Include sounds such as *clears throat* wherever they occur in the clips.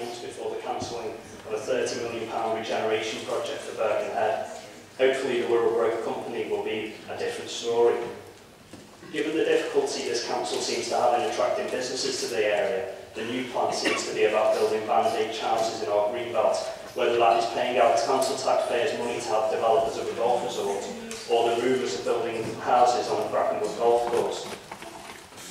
months before the cancelling of a £30 million regeneration project for Birkenhead. Hopefully the Wirral Growth Company will be a different story. Given the difficulty this council seems to have in attracting businesses to the area, the new plan seems to be about building band-aid houses in our green belt, whether that is paying out council taxpayers money to help developers of a golf resort, or the rumours of building houses on a Brackenwood golf course.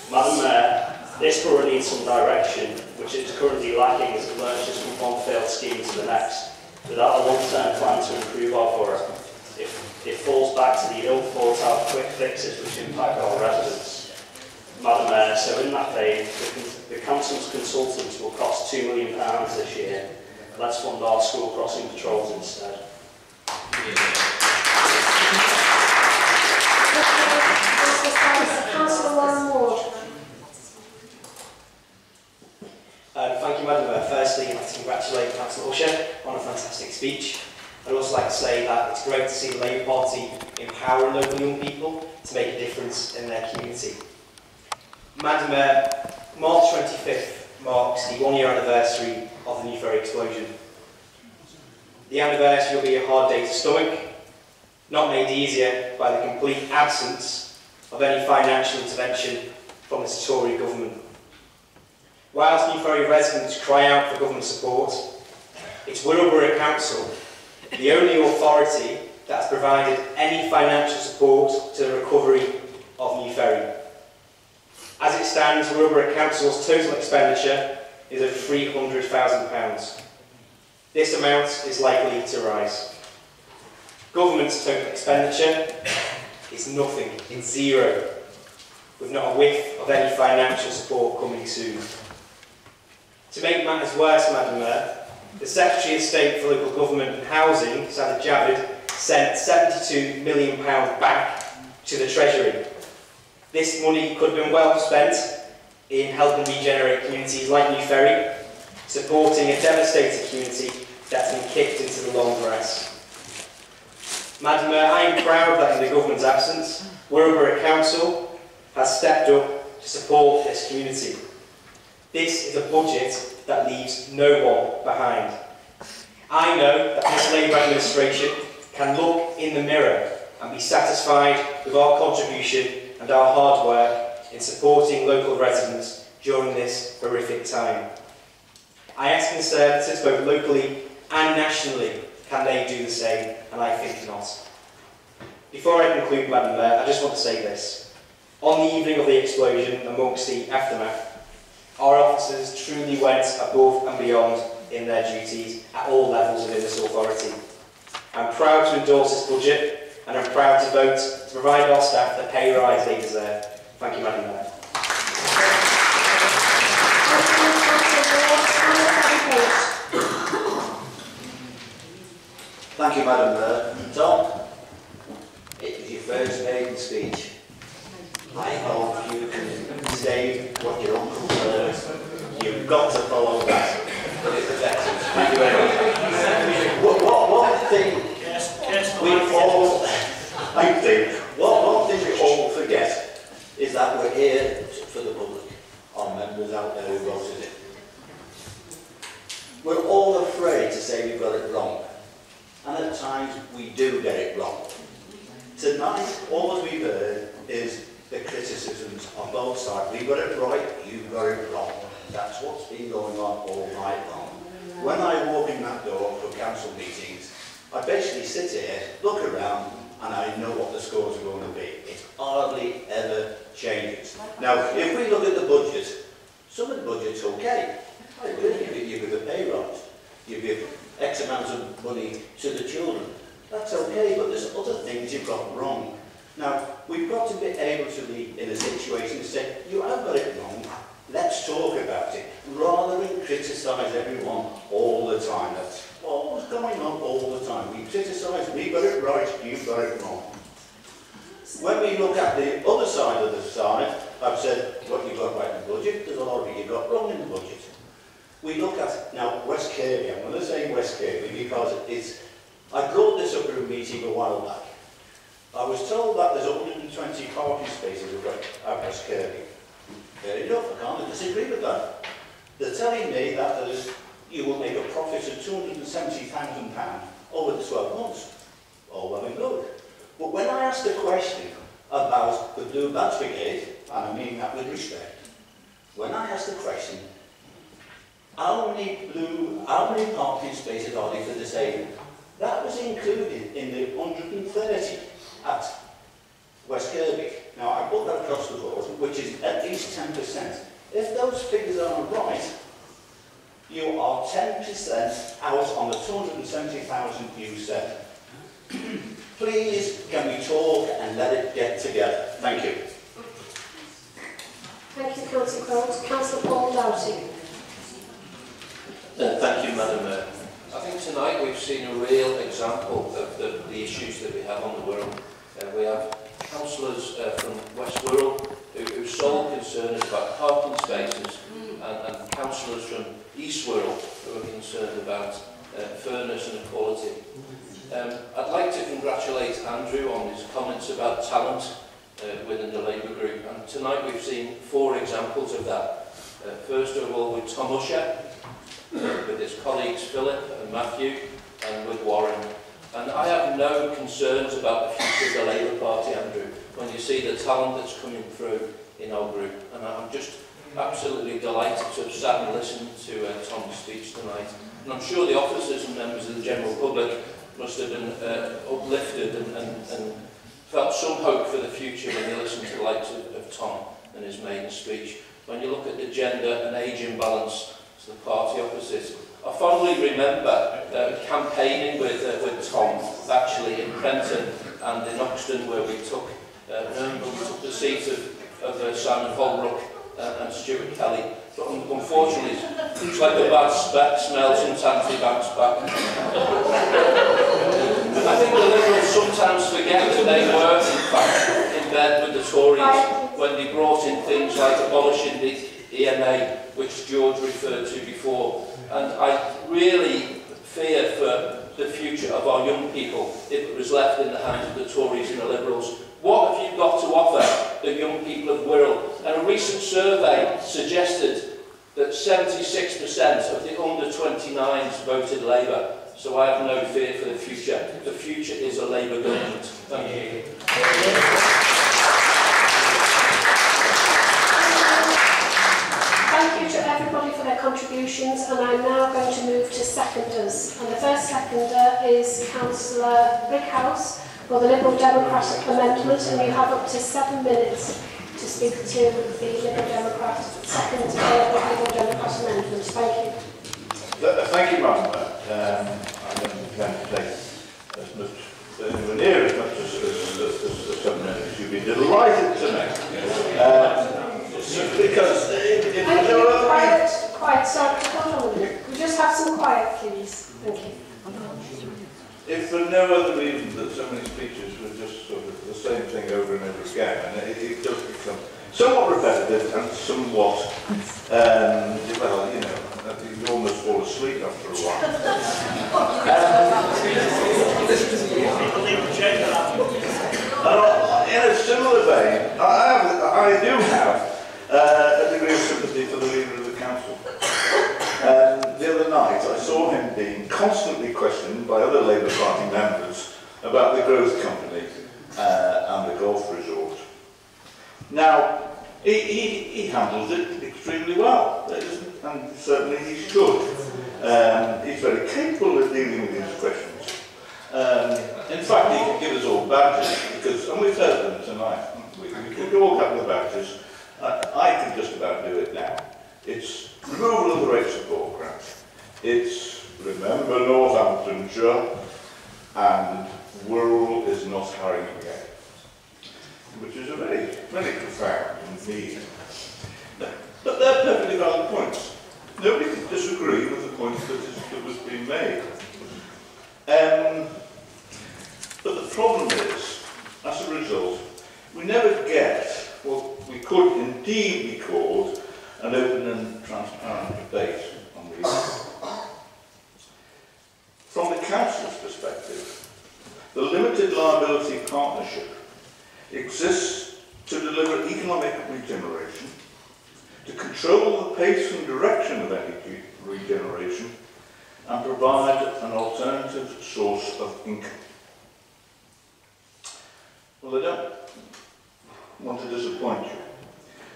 Madam Mayor, this borough needs some direction, which is currently lacking as it lurches from one failed scheme to the next, without a long-term plan to improve our borough. It, it falls back to the ill-thought-out quick fixes which impact our residents. Madam Mayor, so in that vein, the, the council's consultants will cost £2 million this year. Let's fund our school crossing patrols instead. Ward. Mayor. Firstly, I'd like to congratulate Councillor Usher on a fantastic speech. I'd also like to say that it's great to see the Labour Party empowering local young people to make a difference in their community. Madam Mayor, March 25th marks the one-year anniversary of the New Ferry explosion. The anniversary will be a hard day to stomach, not made easier by the complete absence of any financial intervention from the Tory government. Whilst New Ferry residents cry out for government support, it's Wirral Council, the only authority that has provided any financial support to the recovery of New Ferry. As it stands, Wirral Council's total expenditure is of £300,000. This amount is likely to rise. Government's total expenditure is nothing, it's zero, with not a whiff of any financial support coming soon. To make matters worse, Madam Mayor, the Secretary of State for Local Government and Housing, Sajid Javid, sent £72 million back to the Treasury. This money could have been well spent in helping regenerate communities like New Ferry, supporting a devastated community that's been kicked into the long grass. Madam Mayor, I am proud that in the government's absence, Wirral Council has stepped up to support this community. This is a budget that leaves no one behind. I know that this Labour administration can look in the mirror and be satisfied with our contribution and our hard work in supporting local residents during this horrific time. I ask Conservatives, both locally and nationally, can they do the same? And I think not. Before I conclude, Madam Mayor, I just want to say this. On the evening of the explosion, amongst the aftermath, our officers truly went above and beyond in their duties at all levels within this authority. I'm proud to endorse this budget and I'm proud to vote to provide our staff the pay rise they deserve. Thank you, Madam Mayor. Thank you, Madam Mayor. Tom, it was your first maiden speech. I hope you can say what your uncle You've got to follow that. What, what, one thing we all, I think, what one thing we all forget is that we're here for the public, our members out there who voted it. We're all afraid to say we've got it wrong. And at times we do get it wrong. Tonight, all that we've heard is the criticisms on both sides. We got it right, you got it wrong. That's what's been going on all night long. When I walk in that door for council meetings, I basically sit here, look around, and I know what the scores are going to be. It hardly ever changes. Now, if we look at the budget, some of the budget's okay. I agree, you, give a pay rise, you give X amount of money to the children. That's okay, but there's other things you've got wrong. Now, we've got to be able to be in a situation to say, you have got it wrong, let's talk about it, rather than criticise everyone all the time. That's always going on all the time. We criticise, we got it right, you've got it wrong. When we look at the other side of the side, I've said what you've got right in the budget, there's a lot of it you've got wrong in the budget. We look at, now, West Kirby, I'm going to say West Kirby because it's, I brought this up in a meeting a while back. I was told that there's 120 parking spaces at West Kirby. Fair enough, I can't disagree with that. They're telling me that there's you will make a profit of £270,000 over the 12 months. All well and good. But when I asked the question about the Blue Badge Brigade, and I mean that with respect, when I asked the question, how many blue, how many parking spaces are there for disabled? That was included in the 130 at West Kirby. Now, I put that across the board, which is at least 10%. If those figures are right, you are 10% out on the 270,000 you said. *clears throat* Please, can we talk and let it get together? Thank you. Thank you, Councillor Crowes. Councillor Paul Doughty. Uh, Thank you, Madam Mayor. I think tonight we've seen a real example of the, the issues that we have on the Wirral. Uh, we have councillors uh, from West Wirral who, whose sole concern is about parking spaces mm. and, and councillors from East Wirral who are concerned about uh, fairness and equality. Um, I'd like to congratulate Andrew on his comments about talent uh, within the Labour group and tonight we've seen four examples of that. Uh, first of all with Tom Usher, uh, with his colleagues Philip and Matthew and with Warren And I have no concerns about the future of the Labour Party, Andrew, when you see the talent that's coming through in our group. And I'm just absolutely delighted to have sat and listened to uh, Tom's speech tonight. And I'm sure the officers and members of the general public must have been uh, uplifted and, and, and felt some hope for the future when they listened to the likes of, of Tom and his main speech. When you look at the gender and age imbalance to the party opposite, I fondly remember campaigning with, uh, with Tom, actually in Prenton and in Oxton, where we took, uh, we took the seat of, of uh, Simon Holbrook uh, and Stuart Kelly. But un unfortunately, it's like a bad smell, sometimes he bounce back. I think the Liberals sometimes forget that they were, in fact, in bed with the Tories when they brought in things like abolishing the EMA, which George referred to before. And I really fear for the future of our young people if it was left in the hands of the Tories and the Liberals. What have you got to offer the young people of Wirral? And a recent survey suggested that 76% of the under-29s voted Labour. So I have no fear for the future. The future is a Labour government. Thank you. Contributions and I'm now going to move to seconders. And the first seconder is Councillor Brickhouse for the Liberal Democratic amendment and you have up to seven minutes to speak to the Liberal Democrat, second uh, Liberal Democrat amendment. Thank you. Thank you, Madam Mayor. Um, I don't intend to take as much, anywhere near as much as, as, as, as, as some minutes. You'd be delighted to make. Um, because if, if Thank there are other Quiet. Sorry, hold on a minute. We just have some quiet, please? Thank you. If for no other reason that so many speeches were just sort of the same thing over and over again, and it, it does become somewhat repetitive and somewhat, um, well, you know, you almost fall asleep after a while. And in a similar vein, I, have, I do have uh, a degree of sympathy for the leader of the council. Um, the night, I saw him being constantly questioned by other Labour Party members about the growth company uh, and the golf resort. Now, he, he, he handled it extremely well, and certainly he should. Um, he's very capable of dealing with these questions. Um, in fact, he could give us all badges, because, and we've heard them tonight, we, we could all have the badges. I, I can just about do it now. It's removal of the rate support grant. It's remember Northamptonshire and Wirral is not Haringey, which is a very, very profound indeed. But they're perfectly valid points. Nobody can disagree with the point that, is, that was being made. Um, but the problem is, as a result, we never get what we could indeed be called an open and transparent debate on these. From the council's perspective, the limited liability partnership exists to deliver economic regeneration, to control the pace and direction of energy regeneration, and provide an alternative source of income. Well, I don't want to disappoint you,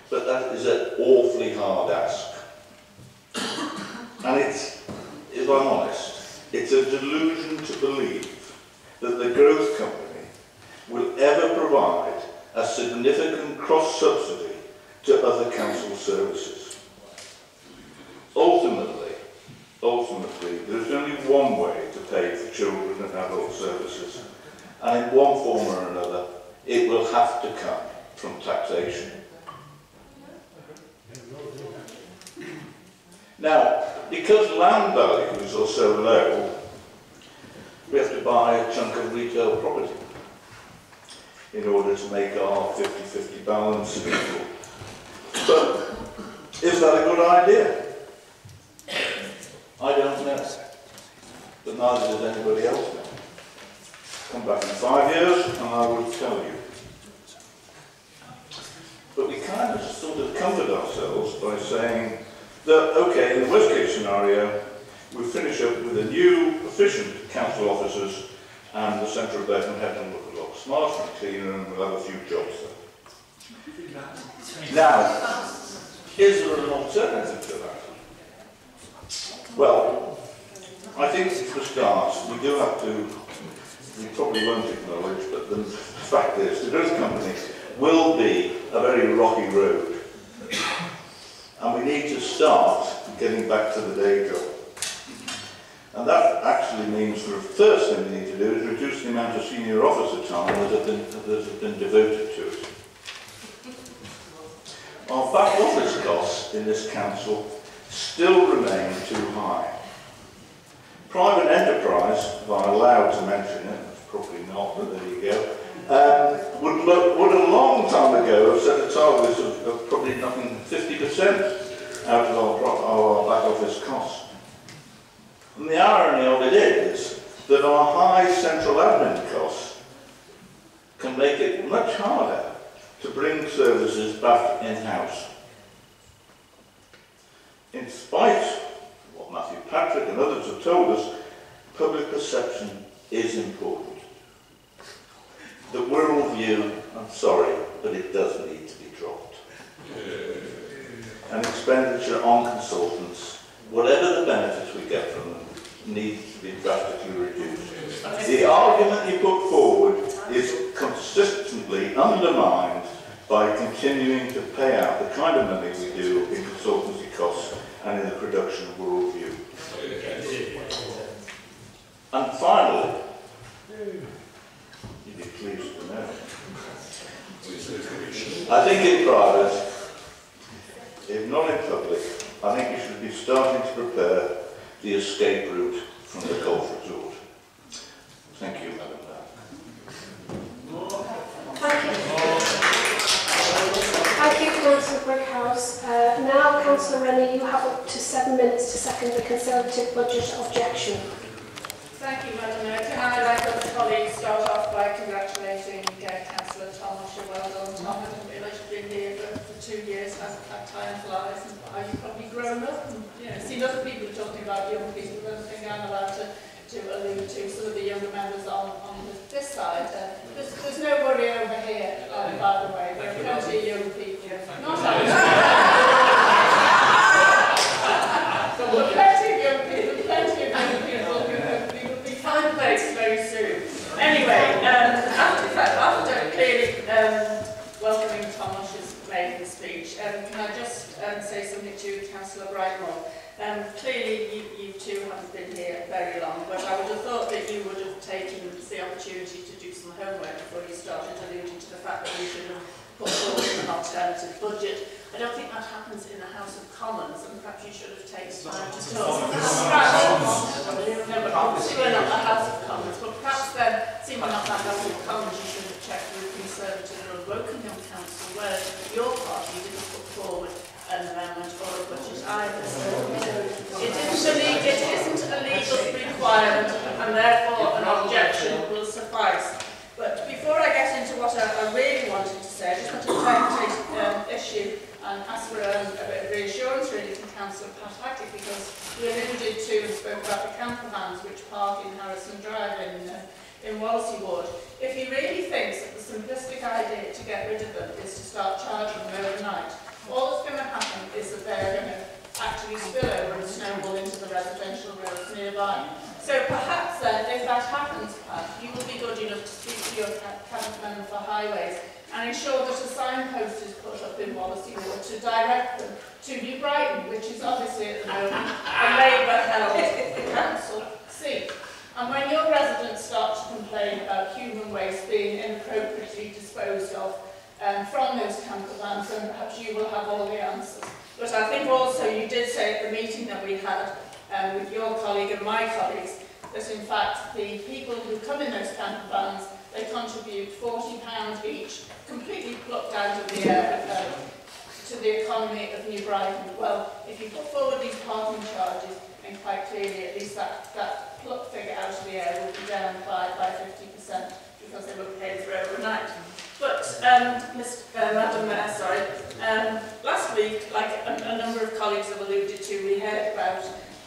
but that is an awfully hard ask. And it's, if I'm honest, it's a delusion to believe that the growth company will ever provide a significant cross-subsidy to other council services. Ultimately, ultimately, there's only one way to pay for children and adult services, and in one form or another, it will have to come from taxation. Now, because land values are so low, we have to buy a chunk of retail property in order to make our 50-50 balance. But is that a good idea? I don't know. But neither does anybody else know. Come back in five years and I will tell you. But we kind of sort of comfort ourselves by saying that, okay, in the worst case scenario, we finish up with a new, efficient council officers and the centre of Birkenhead them look a lot smarter and cleaner and we'll have a few jobs there. Now, is there an alternative to that? Well, I think for the start, we do have to, we probably won't acknowledge, but the fact is, the growth company will be a very rocky road. And we need to start getting back to the day job. And that actually means the first thing we need to do is reduce the amount of senior officer time that have been, has been devoted to it. Our back office costs in this council still remain too high. Private enterprise, if I'm allowed to mention it, probably not, but there you go, um, would, look, would a long time ago have set a target of, of probably knocking 50% out of our, our back office costs. And the irony of it is that our high central admin costs can make it much harder to bring services back in-house. In spite of what Matthew Patrick and others have told us, public perception is important. The Wirral View, I'm sorry, but it does need to be dropped. And expenditure on consultants, whatever the benefits we get from them, needs to be drastically reduced. The argument you put forward is consistently undermined by continuing to pay out the kind of money we do in consultancy costs and in the production of Wirral View. And finally, you'd be pleased to know, I think in private, if not in public, I think you should be starting to prepare the escape route from the golf resort. Thank you, Madam Mayor. Thank you. Thank you, Councillor Brickhouse. Uh, now, Councillor Rennie, you have up to seven minutes to second the Conservative budget objection. Thank you, Madam Mayor. Can I, like other colleagues, start off by congratulating uh, Councillor Tom Usher. Well done, Tom. I didn't realise you've been here for, for two years. As that time flies, and are you probably grown up? And, you know, seen other people talking about young people, but I don't think I'm allowed to, to allude to some of the younger members on, on this side. Uh, there's, there's no worry over here, uh, by the way. There are plenty of young people. Not So there are plenty of young people, plenty of young people who will be, will be fine place very soon. Anyway, um, after, after clearly um, welcoming Thomas's maiden speech, um, can I just um, say something to Councillor Brightmore? Um, clearly, you, you two haven't been here very long, but I would have thought that you would have taken the opportunity to do some homework before you started alluding to the fact that we should have put forward an alternative budget. I don't think that happens in the House of Commons, and perhaps you should have taken time to talk. Perhaps, no, but obviously we're not the House of Commons, but perhaps then, seeing we're not the House of Commons, you should have checked with Conservative or Wokingham Council, where your party didn't put forward an amendment it isn't a le- it isn't a legal requirement, and therefore an objection will suffice. But before I get into what I, I really wanted to say, I just want to take, take um, issue and ask for um, a bit of reassurance really from Councillor Pat Hackett because we alluded to and spoke about the camper vans which park in Harrison Drive in, uh, in Wallasey Ward. If he really thinks that the simplistic idea to get rid of them is to start charging them overnight, all that's going to happen is that they're going to actually spill over and snowball into the residential So perhaps then, if that happens, you will be good enough to speak to your ca- councilman for highways and ensure that a signpost is put up in Wallasey to direct them to New Brighton, which is obviously at the moment a Labour-held council seat. And when your residents start to complain about human waste being inappropriately disposed of um, from those camper vans, then perhaps you will have all the answers. But I think also you did say at the meeting that we had um, with your colleague and my colleagues that in fact the people who come in those camper vans, they contribute £40 each, completely plucked out of the air um, to the economy of New Brighton. Well, if you put forward these parking charges, then quite clearly at least that, that pluck figure out of the air will be down by, by 50% because they were paid for overnight. But, um, Mr. Uh, Madam Mayor, sorry, um, last week, like a, a number of colleagues have alluded to, we heard about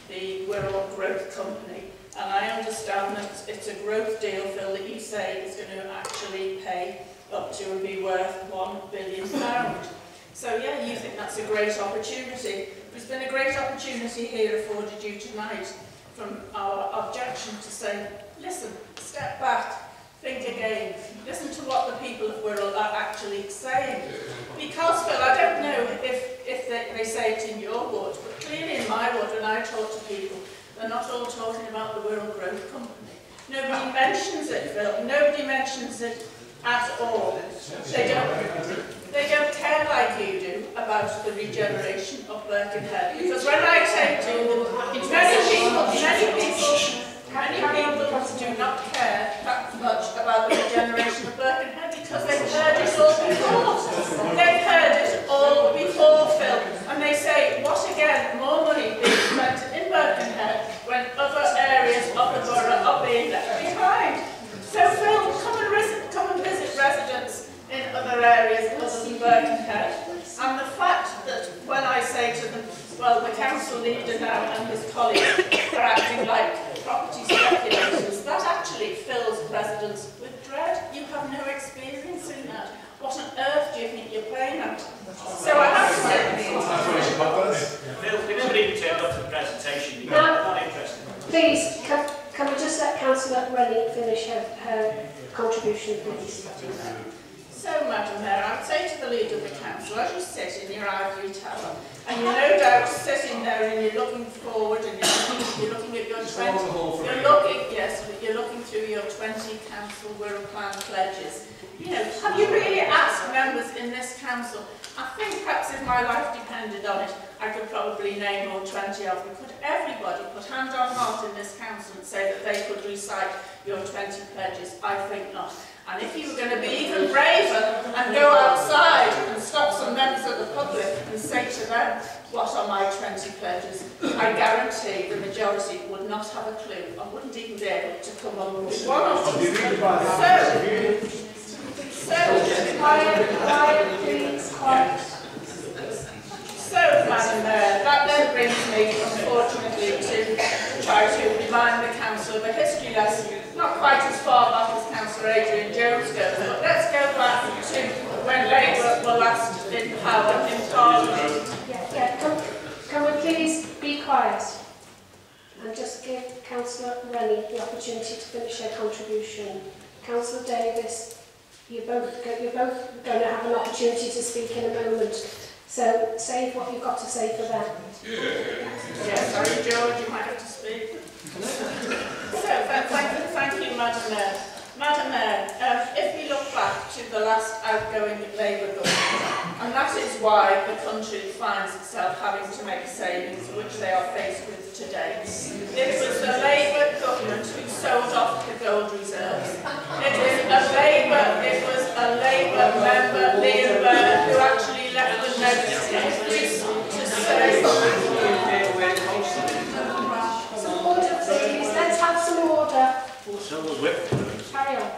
the We're Growth Company. And I understand that it's a growth deal, Phil, that you say is going to actually pay up to and be worth £1 billion. so, yeah, you think that's a great opportunity. There's been a great opportunity here afforded you tonight from our objection to say, listen, step back, think again, listen to what the people of Wirral are actually saying. Because, Phil, I don't know if they, say it in your ward, but clearly in my ward, when I talk to people, they're not all talking about the Wirral Growth Company. Nobody mentions it, Phil. Nobody mentions it at all. They don't, they don't care like you do about the regeneration of Birkenhead. Because when I say to many people, many people, many people do not care that much about the regeneration of Birkenhead because they've heard it all before. They've heard it all before, Phil. And they say, what again, more money being spent in Birkenhead when other areas of the borough are being left behind. So Phil, come and, come and visit residents in other areas other than Birkenhead. And the fact that when I say to them, well, the council leader now and his colleagues are acting like property speculators, that actually fills residents with dread. You have no experience in that. What on earth do you think you're playing at? So I have to say... Phil, we never even turned up to the presentation. No. not interested. Please, can, can we just let Councillor Rennie finish her, her contribution, please? So, Madam Mayor, I would say to the leader of the council, as you sit in your ivory tower, and you're no doubt sitting there and you're looking forward and you're looking, you're looking at your 20, you're looking, yes, but you're looking through your 20 council Wirral Plan pledges. You know, have you really asked members in this council? I think perhaps if my life depended on it, I could probably name all 20 of them. Could everybody put hand on heart in this council and say that they could recite your 20 pledges? I think not. And if you were going to be even braver and go outside and stop some members of the public and say to them, what are my 20 pledges, I guarantee the majority would not have a clue and wouldn't even dare to come up with one of them. So, so, Quiet, quiet, please, quiet. So, Madam Mayor, that then brings me, unfortunately, to try to remind the Council of a history lesson, not quite as far back as Councillor Adrian Jones goes, but let's go back to when Labour were last in power in Parliament. Yeah, yeah, can, can we please be quiet? And just give Councillor Rennie the opportunity to finish her contribution. Councillor Davis, you're both, you're both going to have an opportunity to speak in a moment. So save what you've got to say for them. Yes, sorry, George, you might have to speak. So, thank you, thank you, Madam Mayor. Madam Mayor, um, if we look back to the last outgoing Labour government, and that is why the country finds itself having to make savings, which they are faced with today. It was the Labour government who sold off the gold reserves. It was a Labour, it was a Labour member, Byrne, who actually left the notice to say Some order, please. Let's have some order. So was whipped. Carry on.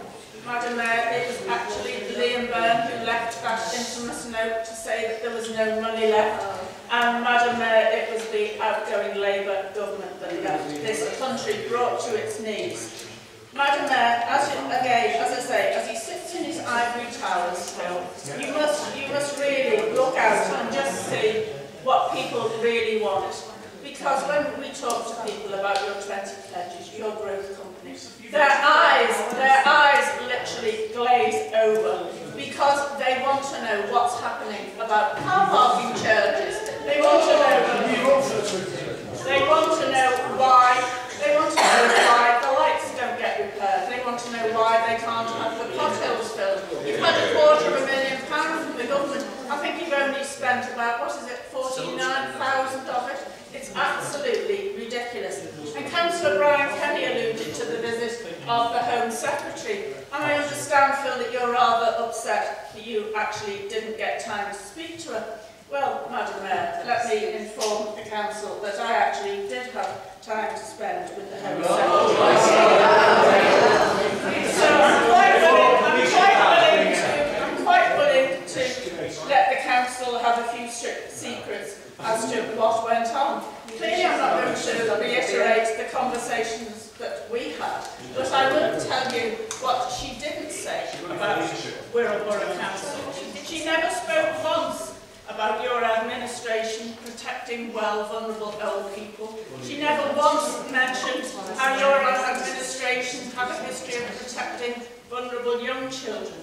Madam Mayor, it was actually Liam Byrne who left that infamous note to say that there was no money left. And Madam Mayor, it was the outgoing Labour government that left this country brought to its knees. Madam Mayor, as you, again, as I say, as he sits in his ivory tower still, you must you must really look out and just see what people really want. Because when we talk to people about your 20 pledges, your growth companies, their eyes, their eyes literally glaze over because they want to know what's happening about car parking charges. They want to know. They want to know why They want to know why the lights don't get repaired. They want to know why they can't have the potholes filled. You've had a quarter of a million pounds from the government. I think you've only spent about, what is it, 49,000 of it? It's absolutely ridiculous. And Councillor Brian Kelly alluded to the visit of the Home Secretary. And I understand, Phil, that you're rather upset that you actually didn't get time to speak to her. Well, Madam Mayor, let me inform the Council that I actually did have time to spend with the Home oh, Secretary. So I'm quite willing, I'm quite willing to, I'm quite willing to let the Council have a few secrets as to what went on. Clearly I'm not going to reiterate the conversations that we had, but I will tell you what she didn't say about Wirral Borough Council. She never spoke once about your administration protecting well vulnerable old people. She never once mentioned how your administration had a history of protecting vulnerable young children.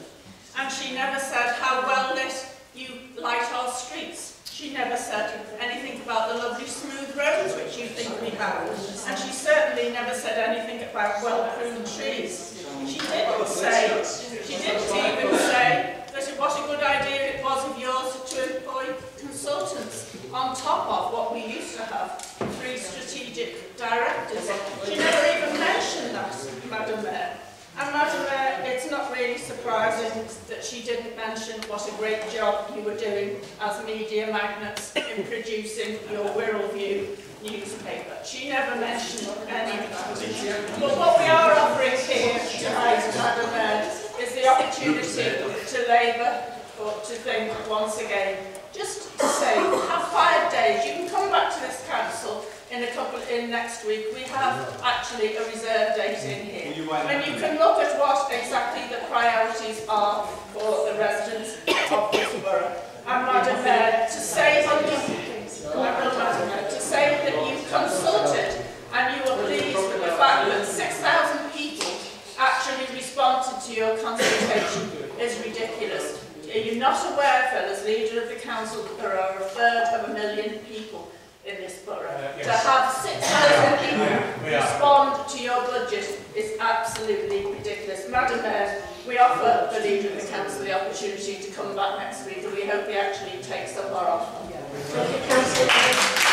And she never said how well lit you light our streets. She never said anything about the lovely smooth roads which you think we have. And she certainly never said anything about well-pruned trees. She didn't say, she didn't even say that what a good idea it was of yours to employ consultants on top of what we used to have, three strategic directors. She never even mentioned that, Madam Mayor. And Madam Mayor, it's not really surprising that she didn't mention what a great job you were doing as media magnets in producing your Wirral View newspaper. She never mentioned any of that. But what we are offering here tonight, Madam Mayor, is the opportunity to Labour or to think once again, just to say, have five days. You can come back to this council in a couple in next week. We have actually a reserve date in here. And you can look at what exactly the priorities are for the residents of this borough. And Madam Mayor, to say that you, Madam Mayor, to say that you consulted and you were pleased with the fact that 6,000 people actually responded to your consultation is ridiculous. Are you not aware, Phil, as leader of the council, that there are a third of a million people in this borough? Uh, to have 6,000 people respond to your budget is absolutely ridiculous. Madam Mayor, we offer the leader of the council the opportunity to come back next week and we hope he actually takes up our offer. Thank you, Councillor.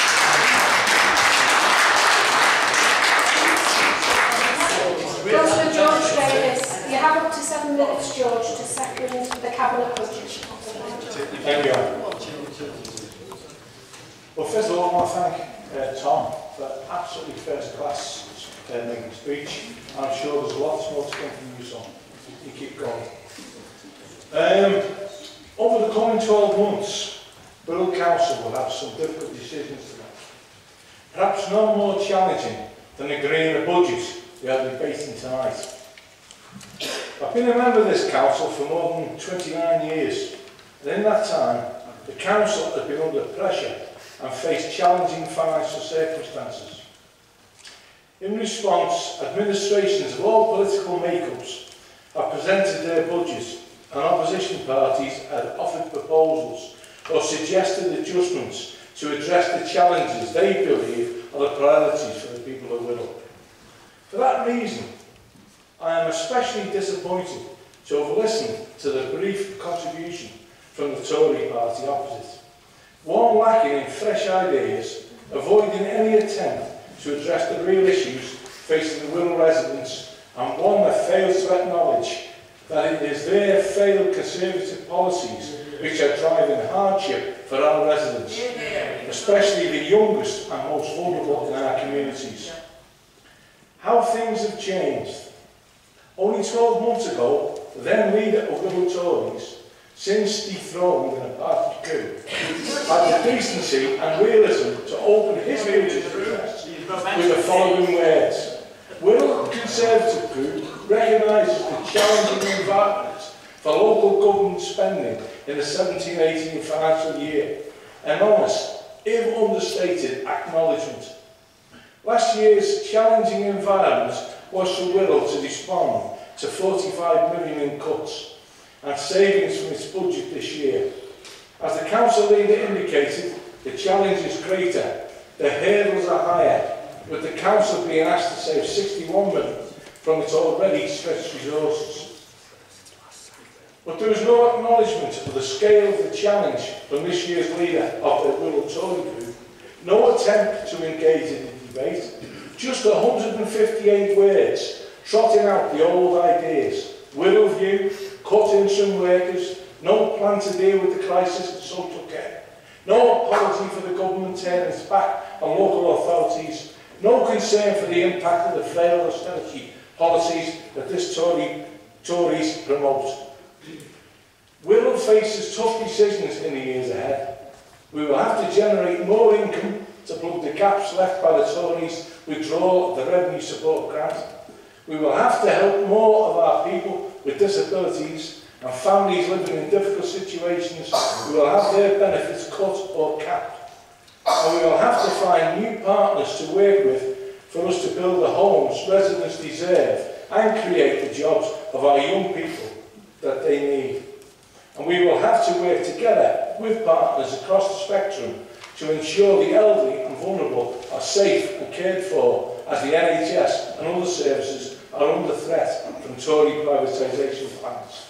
Councillor George Davis, you have up to seven minutes, George, to second the cabinet budget. Thank you. Well, first of all, I want to thank uh, Tom for absolutely first class uh, speech. I'm sure there's lots more to come from you, Tom. You keep going. Um, over the coming 12 months, Borough Council will have some difficult decisions to make. Perhaps no more challenging than agreeing a budget we are debating tonight. I've been a member of this council for more than 29 years, and in that time, the council has been under pressure and faced challenging financial circumstances. In response, administrations of all political makeups have presented their budgets and opposition parties have offered proposals or suggested adjustments to address the challenges they believe are the priorities for the people of Wirral. For that reason, I am especially disappointed to have listened to the brief contribution from the Tory party opposite. One lacking in fresh ideas, avoiding any attempt to address the real issues facing the Wirral residents, and one that fails to acknowledge that it is their failed conservative policies which are driving hardship for our residents, especially the youngest and most vulnerable in our communities. How things have changed. Only 12 months ago, the then leader of Little Tories, since dethroned in a party coup, had the decency and realism to open his religious address with the following words. Wirral Conservative Group recognises the challenging environment for local government spending in the 17-18 financial year? An honest, if understated, acknowledgement. Last year's challenging environment was for Wirral to respond to 45 million in cuts and savings from its budget this year. As the council leader indicated, the challenge is greater, the hurdles are higher, with the council being asked to save 61 million from its already stretched resources. But there was no acknowledgement of the scale of the challenge from this year's leader of the Wirral Tory group, no attempt to engage in the debate, just 158 words trotting out the old ideas. Wirral view, cutting some workers, no plan to deal with the crisis in social care, no apology for the government turning its back on local authorities, no concern for the impact of the failed austerity policies that this Tory, Tories promote. Wirral faces tough decisions in the years ahead. We will have to generate more income to plug the gaps left by the Tories' withdrawal of the revenue support grant. We will have to help more of our people with disabilities and families living in difficult situations. We will have their benefits cut or capped. And we will have to find new partners to work with for us to build the homes residents deserve and create the jobs of our young people that they need. And we will have to work together with partners across the spectrum to ensure the elderly and vulnerable are safe and cared for as the NHS and other services are under threat from Tory privatisation plans.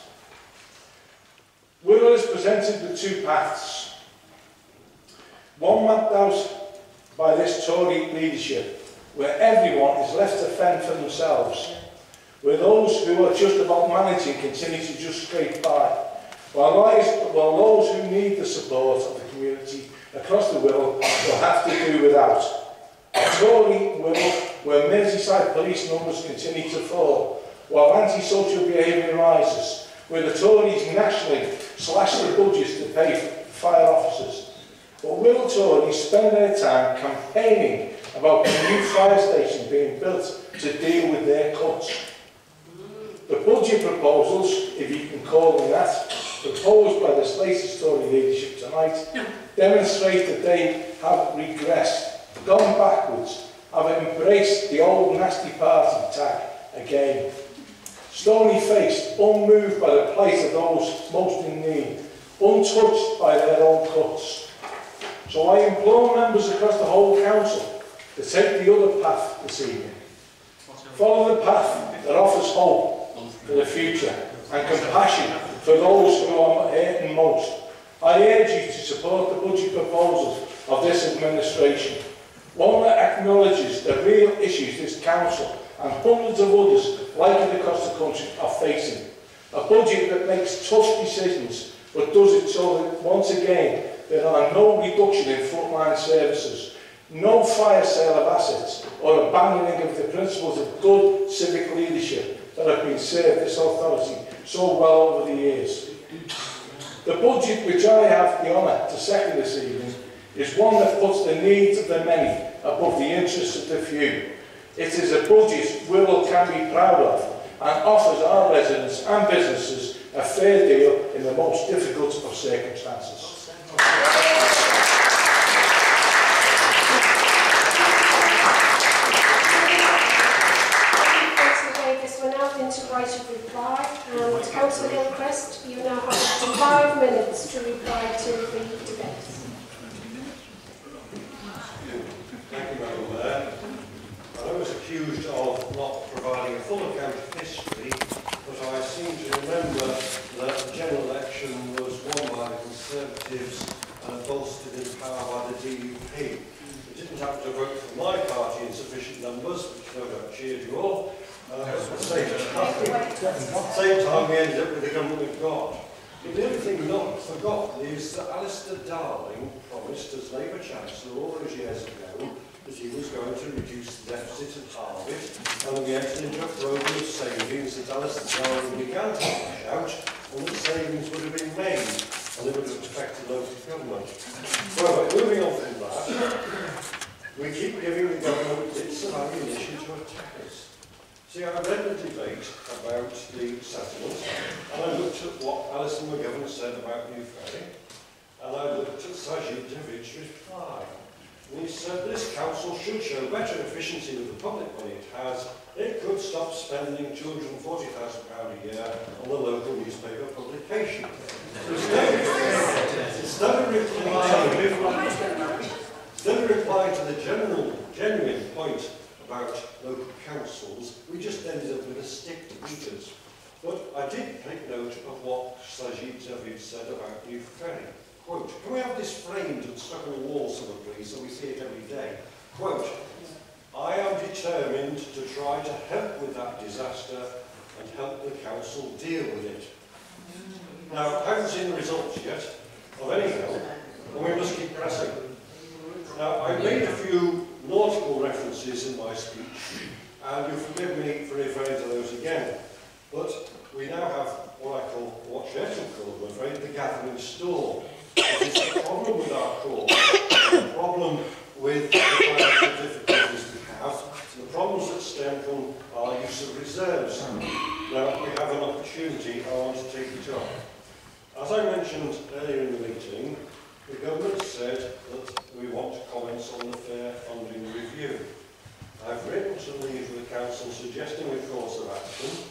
Wirral is presented with two paths. One mapped out by this Tory leadership, where everyone is left to fend for themselves, where those who are just about managing continue to just scrape by, while, those, who need the support of the community across the Wirral will have to do without. A Tory Wirral where Merseyside police numbers continue to fall, while antisocial behaviour rises, where the Tories nationally slash the budgets to pay fire officers. But will Tories spend their time campaigning about the new fire station being built to deal with their cuts? The budget proposals, if you can call them that, proposed by the latest Tory leadership tonight, demonstrate that they have regressed, gone backwards, have embraced the old nasty party tag again. Stony-faced, unmoved by the plight of those most in need, untouched by their own cuts. So I implore members across the whole council to take the other path this evening. Follow the path that offers hope for the future and compassion for those who are hurting most. I urge you to support the budget proposals of this administration that acknowledges the real issues this council and hundreds of others like it across the country are facing. A budget that makes tough decisions but does it so that once again there are no reduction in frontline services, no fire sale of assets or abandoning of the principles of good civic leadership that have been served this authority so well over the years. The budget which I have the honour to second this evening is one that puts the needs of the many above the interests of the few. It is a budget Wirral can be proud of and offers our residents and businesses a fair deal in the most difficult of circumstances. Reply, and Councillor Gilchrist, you now have five minutes to reply to the debate. Thank you, Madam Mayor. I was accused of not providing a full account of history, but I seem to remember that the general election was won by the Conservatives and bolstered in power by the DUP. It didn't happen to vote for my party in sufficient numbers, which no doubt cheered you all. Uh, at the same time, same time, we ended up with the government of God. But the only thing not forgotten is that Alistair Darling promised as Labour Chancellor all those years ago that he was going to reduce the deficit and halve and we entered into a program of savings that Alistair Darling began to cash out, and that savings would have been made, and it would have affected local government. Well, moving on from that, we keep giving the government bits of ammunition to attack us. See, I read the debate about the settlement, and I looked at what Alison McGovern said about New Ferry, and I looked at Sajid Javid's reply. And he said this council should show better efficiency with the public money it has. It could stop spending £240,000 a year on the local newspaper publication. Instead of replying to the general, genuine point about local councils, we just ended up with a stick to us. But I did take note of what Sajid Javid said about New Ferry. Quote, can we have this framed and stuck on the wall somewhere, please, so we see it every day? Quote, I am determined to try to help with that disaster and help the council deal with it. Now, I haven't seen the results yet of any help, and we must keep pressing. Now, I made a few nautical references in my speech, and you'll forgive me for referring to those again. But we now have what I call, what Churchill called, I'm afraid, the gathering storm. It is a problem with our court, a problem with the financial difficulties we have, the problems that stem from our use of reserves. Now, we have an opportunity, I want to take it up. As I mentioned earlier in the meeting, the government said that we want comments on the fair funding review. I've written to leave the council suggesting a course of action.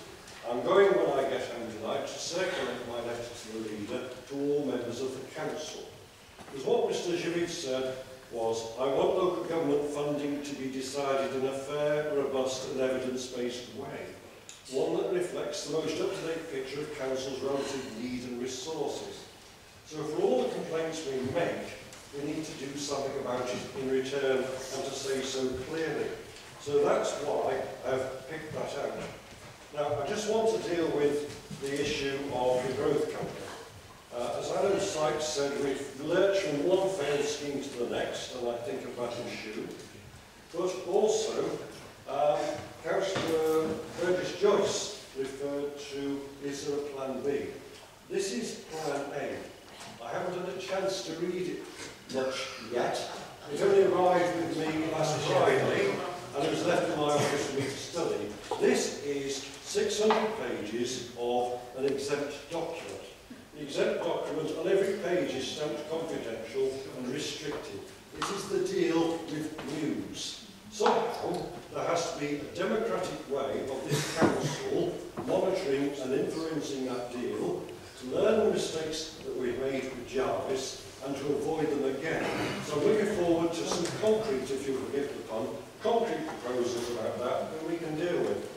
I'm going when I get home tonight to circulate my letter to the leader to all members of the council. Because what Mr Javid said was, I want local government funding to be decided in a fair, robust and evidence-based way. One that reflects the most up-to-date picture of council's relative need and resources. So for all the complaints we make, we need to do something about it in return and to say so clearly. So that's why I've picked that out. Now, I just want to deal with the issue of the growth company. Uh, as Adam Sykes said, we've lurched from one failed scheme to the next, and I think a battle shoe. But also, um, Councillor Burgess Joyce referred to, is there a plan B? This is plan A. I haven't had a chance to read it much yet. It only arrived with me last Friday, and it was left in my office for me to study. This is 600 pages of an exempt document. The exempt document on every page is stamped confidential and restricted. It is the deal with Muse. Somehow, there has to be a democratic way of this council monitoring and influencing that deal to learn the mistakes that we've made with Jarvis and to avoid them again. So I'm looking forward to some concrete, if you forgive the pun, concrete proposals about that that we can deal with.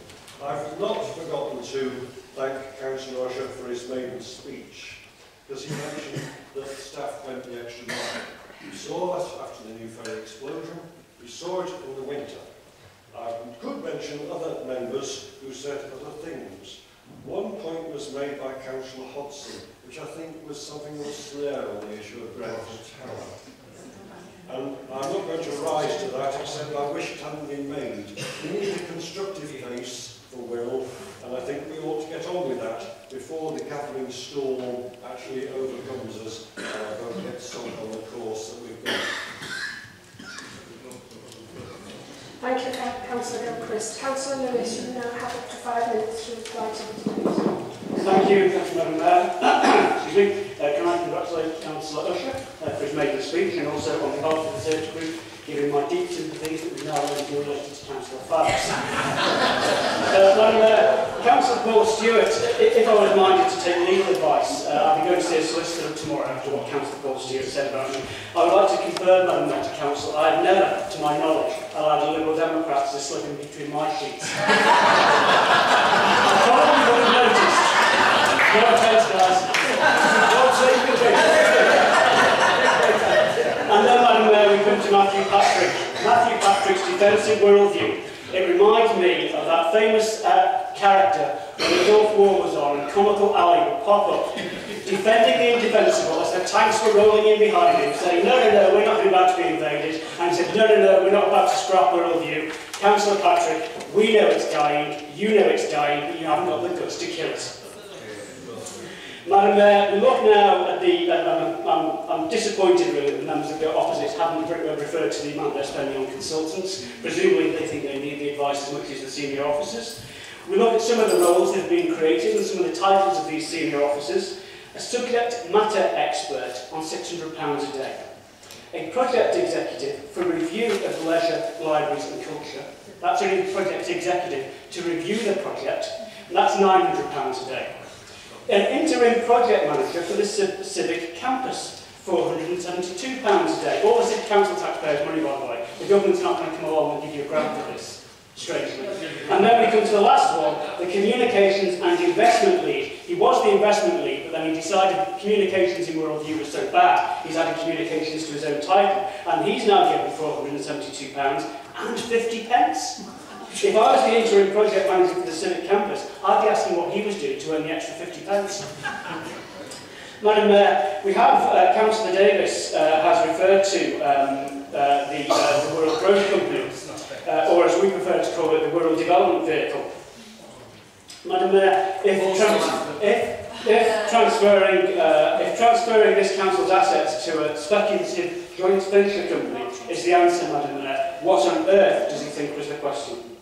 I've not forgotten to thank Councillor Usher for his maiden speech, because he mentioned that staff went the extra mile. We saw that after the New Ferry explosion, we saw it in the winter. I could mention other members who said other things. One point was made by Councillor Hodson, which I think was something of a slur on the issue of Grenfell Tower. And I'm not going to rise to that, except I wish it hadn't been made. We need a constructive case for Will, and I think we ought to get on with that before the gathering storm actually overcomes us and vote gets sunk on the course that we've got. Thank you, Coun- Councillor Gilchrist. Councillor Lewis, you now have up to five minutes to reply to the debate. Thank you, thank Madam Mayor. *coughs* Excuse me. Uh, can I congratulate Councillor Usher uh, for his maiden speech and also on behalf of the search group, giving my deep sympathies that we now in your relations to Councillor Farris. uh, I'm, uh, Councillor Paul Stewart, if I was minded to take legal advice, uh, I'll be going to see a solicitor tomorrow after what Councillor Paul Stewart said about me. I would like to confirm Madam I'm not council. I have never, to my knowledge, allowed a Liberal Democrat to slip in between my sheets. I *laughs* probably would have noticed. No offence, guys. Madam Mayor, we come to Matthew Patrick. Matthew Patrick's defensive Wirral View. It reminds me of that famous uh, character when the Gulf War was on and Comical Ali would pop up, defending the indefensible as the tanks were rolling in behind him, saying, no, no, no, we're not about to be invaded. And he said, no, no, no, we're not about to scrap Wirral View. Councillor Patrick, we know it's dying, you know it's dying, but you haven't got the guts to kill it. Madam Mayor, we look now at the, uh, I'm, I'm, I'm disappointed really that the members of the opposite haven't re- uh, referred to the amount they're spending on consultants. Presumably they think they need the advice as much as the senior officers. We look at some of the roles that have been created and some of the titles of these senior officers. A subject matter expert on £600 a day. A project executive for review of leisure, libraries and culture. That's a project executive to review the project, and that's £900 a day. An interim project manager for the Civic Campus, £472 a day. All the Civic Council taxpayers' money, by the way. The government's not going to come along and give you a grant for this, strangely. And then we come to the last one, the Communications and Investment Lead. He was the investment lead, but then he decided communications in Wirral View was so bad, he's added communications to his own title, and he's now given £472 and 50 pence. If I was the interim project manager for the Civic Campus, I'd be asking what he was doing to earn the extra 50 pence. *laughs* Madam Mayor, we have, uh, Councillor Davis uh, has referred to um, uh, the, uh, the Wirral Growth Company, uh, or as we prefer to call it, the Wirral Development Vehicle. Madam Mayor, if, trans if, if, transferring, uh, if transferring this council's assets to a speculative joint venture company is the answer, Madam Mayor, what on earth does he think was the question?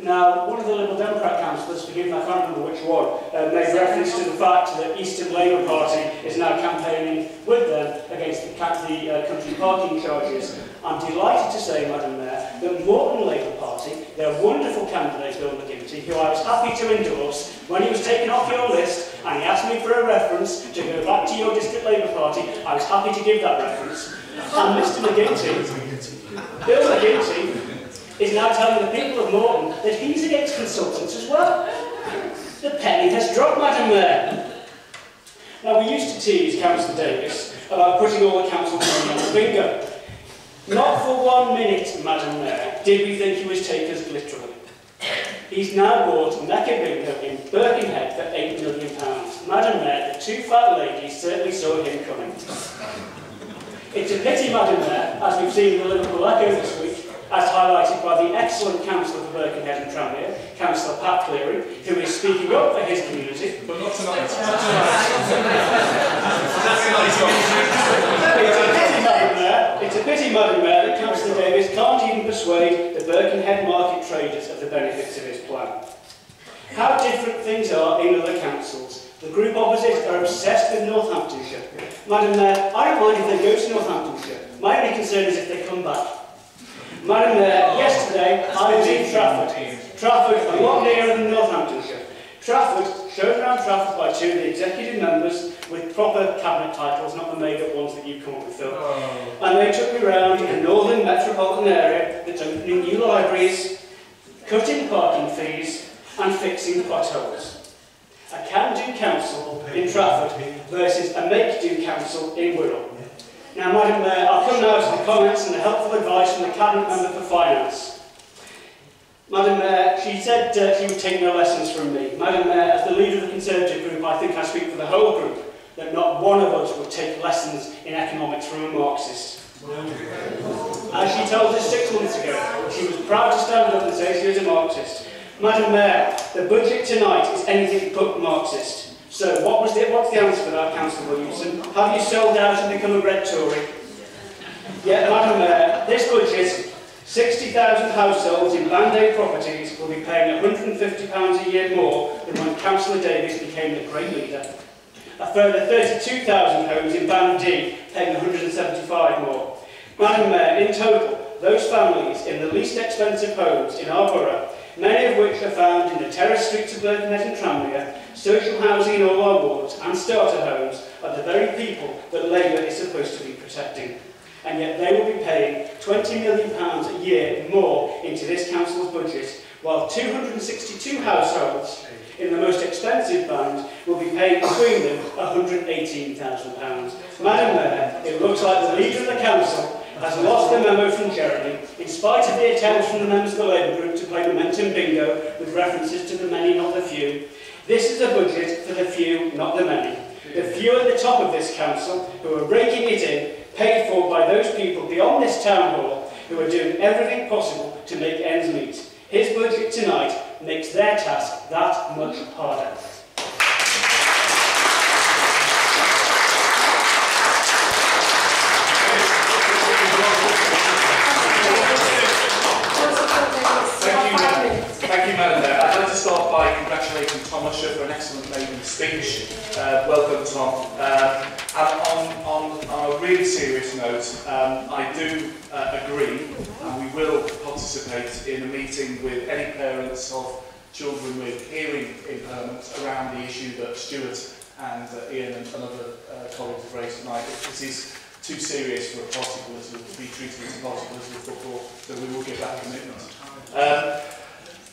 Now, one of the Liberal Democrat councillors, forgive me, I can't remember which one, uh, made reference to the fact that Eastham Labour Party is now campaigning with them against the, the uh, country parking charges. I'm delighted to say, Madam Mayor, that Moreton Labour Party, their wonderful candidate, Bill McGinty, who I was happy to endorse, when he was taken off your list and he asked me for a reference to go back to your district Labour Party, I was happy to give that reference. And Mr McGinty, Bill McGinty, is now telling the people of Moreton that he's against consultants as well. The penny has dropped, Madam Mayor. Now, we used to tease Councillor Davis about putting all the council money on the bingo. Not for one minute, Madam Mayor, did we think he was taken as literally. He's now bought Mecca Bingo in Birkenhead for £8 million. Madam Mayor, the two fat ladies certainly saw him coming. It's a pity, Madam Mayor, as we've seen in the Liverpool Echo this week, as highlighted by the excellent councillor for Birkenhead and Tranmere, Councillor Pat Cleary, who is speaking up for his community. But not tonight. It's a pity, Madam Mayor, it's a pity, Madam Mayor, that Councillor Davis can't even persuade the Birkenhead market traders of the benefits of his plan. How different things are in other councils. The group opposite are obsessed with Northamptonshire. Madam Mayor, I don't mind if they go to Northamptonshire. My only concern is if they come back. Madam Mayor, yesterday I was in Trafford. Trafford, a lot nearer than Northamptonshire. Trafford, shown around Trafford by two of the executive members with proper cabinet titles, not the made-up ones that you come up with, Phil. Oh. And they took me round a northern metropolitan area that's opening new libraries, cutting parking fees and fixing potholes. A can-do council in Trafford versus a make-do council in Wirral. Now, Madam Mayor, I'll come now to the comments and the helpful advice from the Cabinet Member for Finance. Madam Mayor, she said uh, she would take no lessons from me. Madam Mayor, as the leader of the Conservative group, I think I speak for the whole group, that not one of us would take lessons in economics from a Marxist. As she told us six months ago, she was proud to stand up and say she was a Marxist. Madam Mayor, the budget tonight is anything but Marxist. So what was the, what's the answer for that, Councillor Williamson? Have you sold out and become a red Tory? Yeah, Madam Mayor, this budget, 60,000 households in Band A properties will be paying £150 a year more than when Councillor Davies became the Great Leader. A further 32,000 homes in Band D paying 175 more. Madam Mayor, in total, those families in the least expensive homes in our borough, many of which are found in the terrace streets of Birkenhead and Tranmere, social housing in all our wards and starter homes, are the very people that Labour is supposed to be protecting. And yet they will be paying £20 million a year more into this council's budget, while 262 households in the most expensive band will be paying between them £118,000. Madam Mayor, it looks like the leader of the council has lost the memo from Jeremy, in spite of the attempts from the members of the Labour group to play momentum bingo with references to the many, not the few. This is a budget for the few, not the many. The few at the top of this council, who are raking it in, paid for by those people beyond this town hall, who are doing everything possible to make ends meet. His budget tonight makes their task that much harder. congratulating Tom Usher for an excellent maiden speech. Uh, welcome, Tom. Uh, and on, on, on a really serious note, um, I do uh, agree, and we will participate in a meeting with any parents of children with hearing impairments around the issue that Stuart and uh, Ian and another uh, colleague have raised tonight. It is too serious for a party political to be treated as a party political football, so we will give that commitment. Um,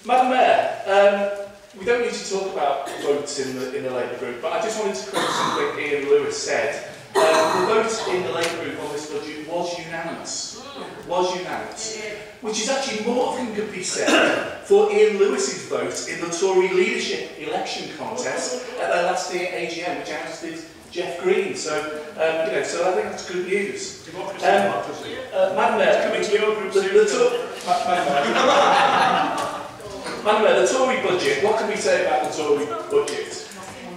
Madam Mayor, um, we don't need to talk about votes in the, in the Labour group, but I just wanted to quote something Ian Lewis said. Um, the vote in the Labour group on this budget was unanimous. Was unanimous. Which is actually more than could be said for Ian Lewis's vote in the Tory leadership election contest at their last year AGM, which ousted Jeff Green. So, um, you know, so I think that's good news. Democracy, um, democracy. Uh, Madam Mayor, coming to your group soon. The, the talk, Madam Mayor. *laughs* Mayor, the Tory budget, what can we say about the Tory budget?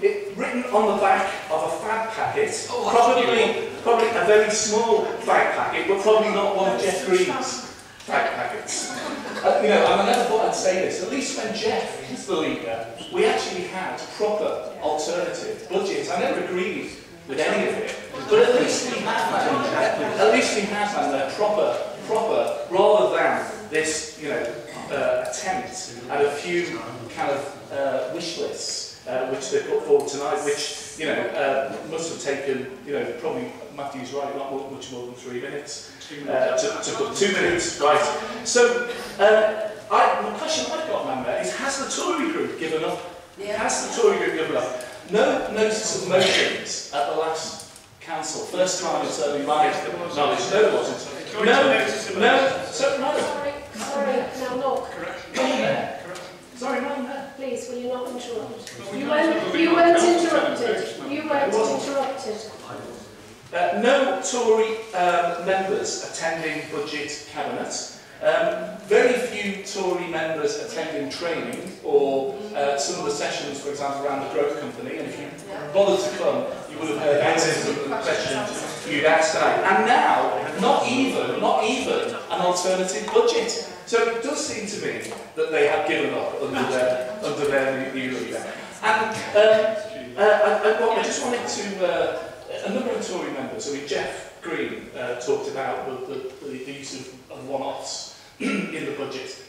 It, written on the back of a fag packet, probably, probably a very small fag packet, but probably not one of Jeff Green's fag packets. Uh, you know, I never thought I'd say this, at least when Jeff is the leader, we actually had proper alternative budgets. I never agreed with any of it, but at least we had that. At least we had that proper, proper, rather than this, you know, uh, attempt at a few kind of uh, wish lists, uh, which they put forward tonight, which, you know, uh, must have taken, you know, probably, Matthew's right, not more, much more than three minutes. Uh, to, to put two minutes, right. So, uh, I, the question I've got, Madam Mayor, is has the Tory group given up? Has the Tory group given up? No notice of motions at the last council. First time in certainly my knowledge. No, there wasn't. No, no, so, no. Sorry, right, now look. Sorry, ma'am. Please, will you not interrupt? You weren't, you weren't interrupted. You weren't interrupted. Uh, no Tory um, members attending budget cabinet. Um, very few Tory members attending training or uh, some of the sessions, for example, around the growth company. And if you bother to come, would have heard answers to the questions you'd asked tonight. And now, not even, not even an alternative budget. So it does seem to me that they have given up under their, under their new leader. And um, uh, well, I just wanted to, uh, a number of Tory members, I mean Jeff Green uh, talked about the, the, the use of, of one-offs *clears throat* in the budget.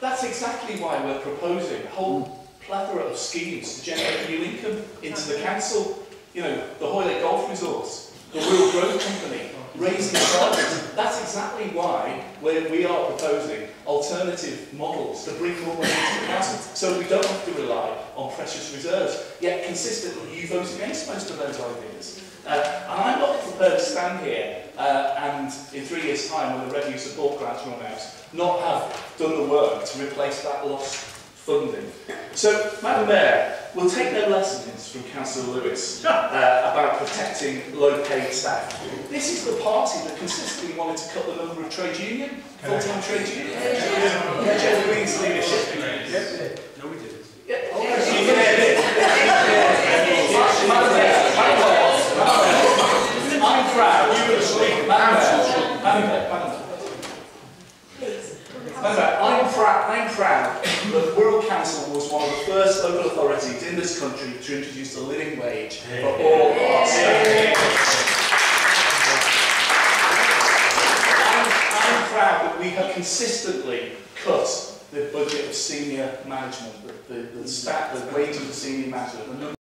That's exactly why we're proposing a whole plethora of schemes to generate new income into the council. You know, the Hoylake Golf Resort, the Wirral Growth Company, raising salaries. That's exactly why we are proposing alternative models to bring more money into the council so we don't have to rely on precious reserves. Yet consistently you vote against most of those ideas. Uh, and I'm not prepared to stand here uh, and in three years' time when the revenue support grants run out, not have done the work to replace that lost funding. So, Madam Mayor, we'll take no lessons from Councillor Lewis uh, about protecting low-paid staff. This is the party that consistently wanted to cut the number of trade union, full-time trade union. Yeah, Jeff Green's leadership. No, we didn't. Yeah, you can edit. Madam Mayor, I'm proud. You were asleep. Madam Mayor, Madam Mayor, I'm proud, I'm proud that Wirral Council was one of the first local authorities in this country to introduce a living wage for all our staff. Proud that we have consistently cut the budget of senior management, the, the, the staff, the wages of senior management, the